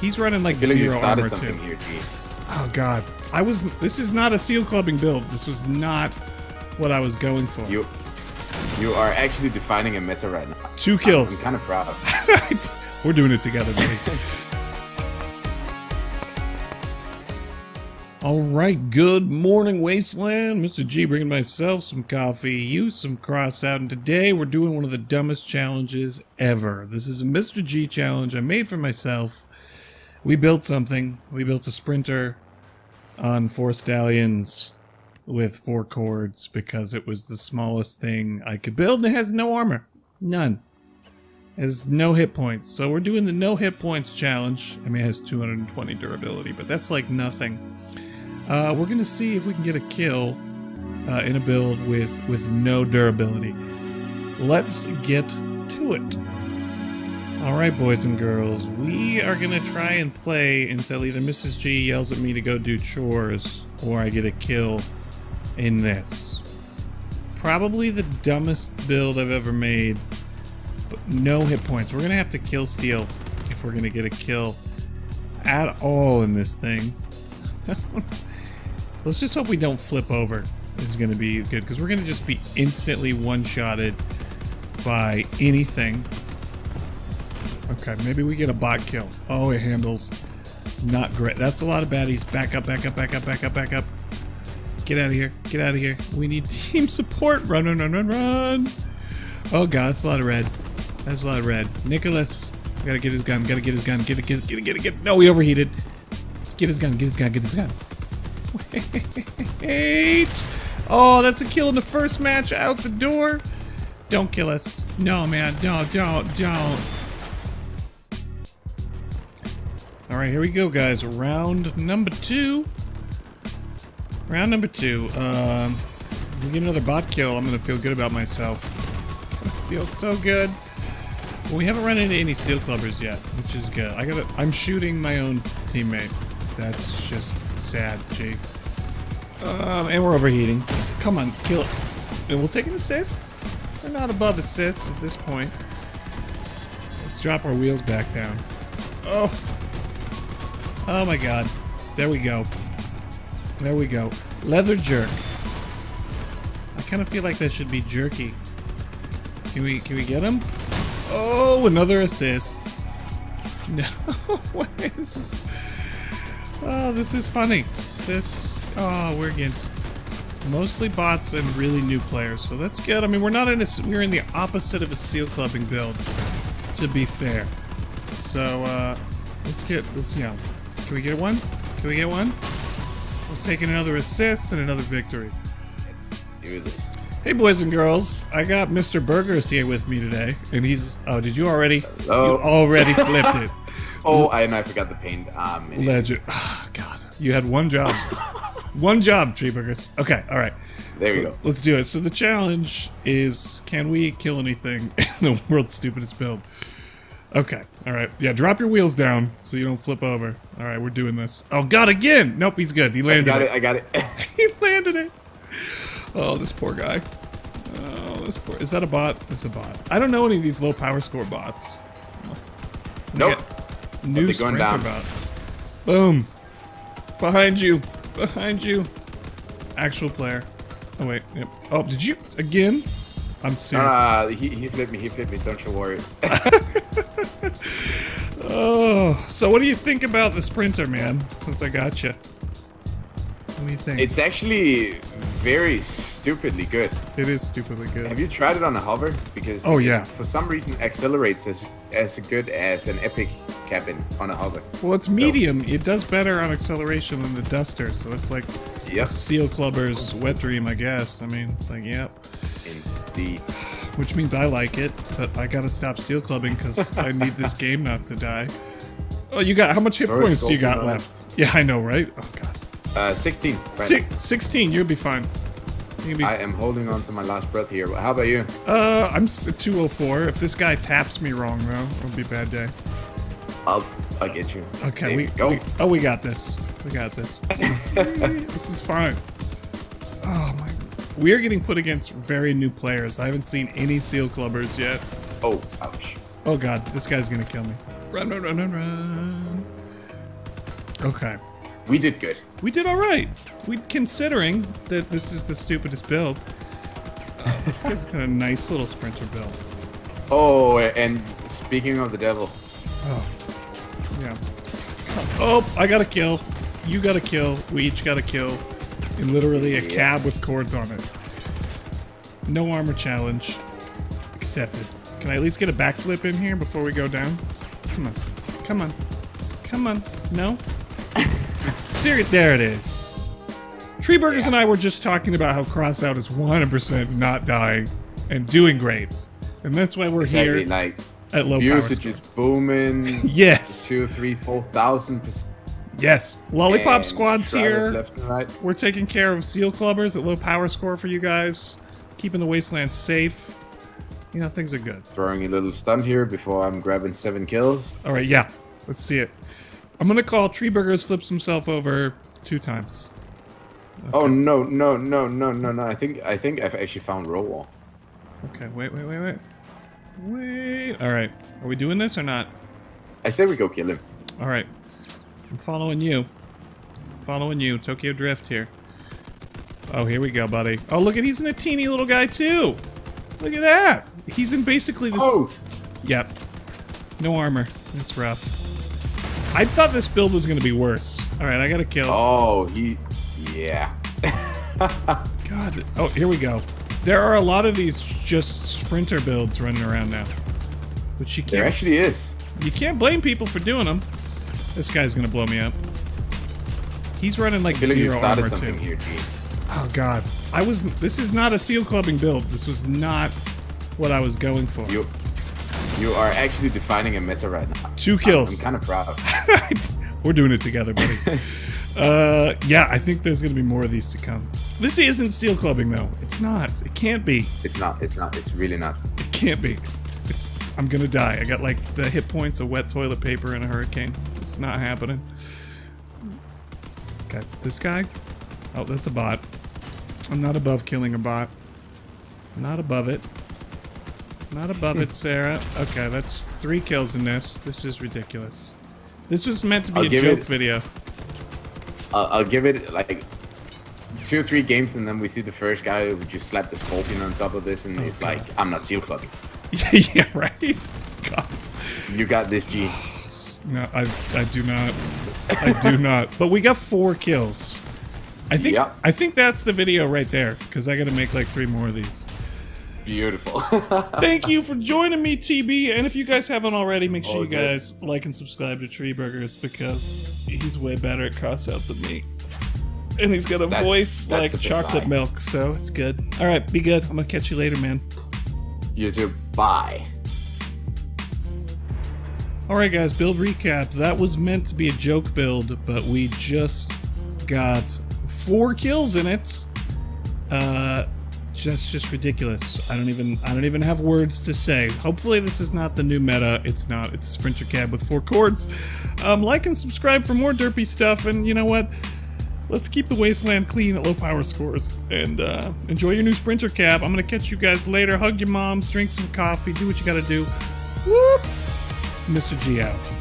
He's running like like you zero started armor something too. here, G. Oh god. I was this is not a seal clubbing build. This was not what I was going for. You, you are actually defining a meta right now. Two kills. I'm kills. kind of proud. We're doing it together, buddy. All right, good morning, Wasteland. Mr. G bringing myself some coffee, you some Crossout, and today we're doing one of the dumbest challenges ever. This is a Mr. G challenge I made for myself. We built something. We built a sprinter on four stallions with four cords because it was the smallest thing I could build and it has no armor. None. It has no hit points. So we're doing the no hit points challenge. I mean, it has 220 durability, but that's like nothing. Uh, we're gonna see if we can get a kill uh, in a build with with no durability. Let's get to it. All right, boys and girls, we are gonna try and play until either Mrs. G yells at me to go do chores or I get a kill in this. Probably the dumbest build I've ever made, but no hit points. We're gonna have to kill steal if we're gonna get a kill at all in this thing. Let's just hope we don't flip over. Is going to be good because we're going to just be instantly one-shotted by anything. Okay, maybe we get a bot kill. Oh, it handles not great. That's a lot of baddies. Back up, back up, back up, back up, back up. Get out of here. Get out of here. We need team support. Run, run, run, run, run. Oh god, that's a lot of red. That's a lot of red. Nicholas, gotta get his gun. Gotta get his gun. Get it, get it, get it, get it, get it. No, we overheated. Get his gun. Get his gun. Get his gun. Wait. Oh, that's a kill in the first match. Out the door. Don't kill us. No, man. No, don't, don't. All right, here we go, guys. Round number two. Round number two. Um, we get another bot kill, I'm gonna feel good about myself. feel so good. Well, we haven't run into any seal clubbers yet, which is good. I gotta. I'm shooting my own teammate. That's just sad, Jake. Um, and we're overheating. Come on, kill it. And we'll take an assist. We're not above assists at this point. Let's drop our wheels back down. Oh. Oh my god. There we go. There we go. Leather jerk. I kind of feel like that should be jerky. Can we can we get him? Oh, another assist. No way. This is, oh, this is funny. This oh, we're against mostly bots and really new players, so that's good. I mean, we're not in a we're in the opposite of a seal clubbing build, to be fair. So uh, let's get let's you know, can we get one? Can we get one? We're taking another assist and another victory. Let's do this. Hey, boys and girls, I got Mr. Burgers here with me today, and he's. Oh, did you already? Hello. You already flipped it. Oh, I, and I forgot the paint. Um. Legend. Oh, God, you had one job. one job, Tree Burgers. Okay, all right. there we go. Let's, let's do it. So the challenge is: Can we kill anything in the world's stupidest build? Okay. All right. Yeah. Drop your wheels down so you don't flip over. All right. We're doing this. Oh God! Again. Nope. He's good. He landed I got it. it. I got it. he landed it. Oh, this poor guy. Oh, this poor. Is that a bot? It's a bot. I don't know any of these low power score bots. nope. New going sprinter down. bots. Boom. Behind you. Behind you. Actual player. Oh wait. Yep. Oh, did you again? I'm serious. Uh, he, he flipped me. He flipped me. Don't you worry. oh, so what do you think about the sprinter, man? Since I got you. What do you think? it's actually very stupidly good. it is stupidly good. Have you tried it on a hover? Because Oh, yeah. for some reason accelerates as as good as an epic cabin on a hover. Well, it's medium. It does better on acceleration than the Duster, so it's like Yep. Seal Clubber's wet dream, I guess. I mean, it's like, yep. Indeed. Which means I like it, but I gotta stop steel Clubbing because I need this game not to die. Oh, you got how much hit points do you got left? Yeah, I know, right? Oh god, Uh, 16. Right. Six, 16. You'll be fine. You'll be. I am holding on to my last breath here. How about you? uh, I'm 204. If this guy taps me wrong, though, it'll be a bad day. I'll I'll get you. Okay, There we, go. we- Oh, we got this. We got this. this is fine. We are getting put against very new players. I haven't seen any Seal Clubbers yet. oh, ouch. Oh god, this guy's gonna kill me. Run, run, run, run, run. Okay. We did good. We did all right. We considering that this is the stupidest build. Uh, this guy's got a nice little sprinter build. Oh, and speaking of the devil, Oh, yeah. Oh, I got a kill. You got a kill. We each got a kill. In literally a cab with cords on it. No armor challenge. Accepted. Can I at least get a backflip in here before we go down? Come on. Come on. Come on. No? Serious. There it is. Tree Burgers and I were just talking about how Crossout is 100% not dying and doing great. And that's why we're exactly here like at low usage is booming. Yes. Two, three, four thousand percent. Yes. Lollipop and Squad's here. Right. We're taking care of Seal Clubbers at low power score for you guys. Keeping the wasteland safe. You know, things are good. Throwing a little stun here before I'm grabbing seven kills. All right, yeah. Let's see it. I'm going to call Tree Burgers flips himself over two times. Oh no, no, no, no, no, no! I think I think I've actually found Roll. Okay, wait, wait, wait, wait. Wait. All right. Are we doing this or not? I say we go kill him. All right. I'm following you. following you. Tokyo Drift here. Oh, here we go, buddy. Oh, look at he's in a teeny little guy too. Look at that. He's in basically this. Oh, Yep. No armor. That's rough. I thought this build was gonna be worse. All right, I got to kill. oh, he, yeah. God. Oh, here we go. There are a lot of these just sprinter builds running around now, which you can't. There actually is. You can't blame people for doing them. This guy's gonna blow me up. He's running like zero armor too. here, Oh god, I was. This is not a seal clubbing build. This was not what I was going for. You, you are actually defining a meta right now. 2 kills. I'm kills. kind of proud. We're doing it together, buddy. uh, yeah, I think there's gonna be more of these to come. This isn't seal clubbing though. It's not. It can't be. It's not. It's not. It's really not. It can't be. It's. I'm gonna die. I got like the hit points of wet toilet paper in a hurricane. It's not happening. Got this guy. Oh, that's a bot. I'm not above killing a bot. Not above it. Not above it, hmm. Sarah. Okay, that's three kills in this. This is ridiculous. This was meant to be I'll a joke it- video. I'll, I'll give it like two or three games, and then we see the first guy who just slapped the scorpion on top of this, and oh, he's like, "I'm not seal clubbing. yeah, right? God. You got this, G." No, I, I do not. I do not. But we got four kills. I think Yep. I think that's the video right there because I got to make like three more of these. Beautiful. Thank you for joining me, TB. And if you guys haven't already, make sure All you good. guys like and subscribe to Tree Burgers because he's way better at crossout than me. And he's got a That's- voice that's like a chocolate milk, so it's good. All right, be good. I'm gonna catch you later, man. YouTube. Bye. All right, guys, build recap. That was meant to be a joke build, but we just got four kills in it. Uh, just just ridiculous. I don't even I don't even have words to say. Hopefully, this is not the new meta. It's not. It's a sprinter cab with four cords. Um, like and subscribe for more derpy stuff. And you know what? Let's keep the wasteland clean at low power scores and uh, enjoy your new sprinter cab. I'm gonna catch you guys later. Hug your moms, drink some coffee, do what you gotta do. Whoop! Mr. G out.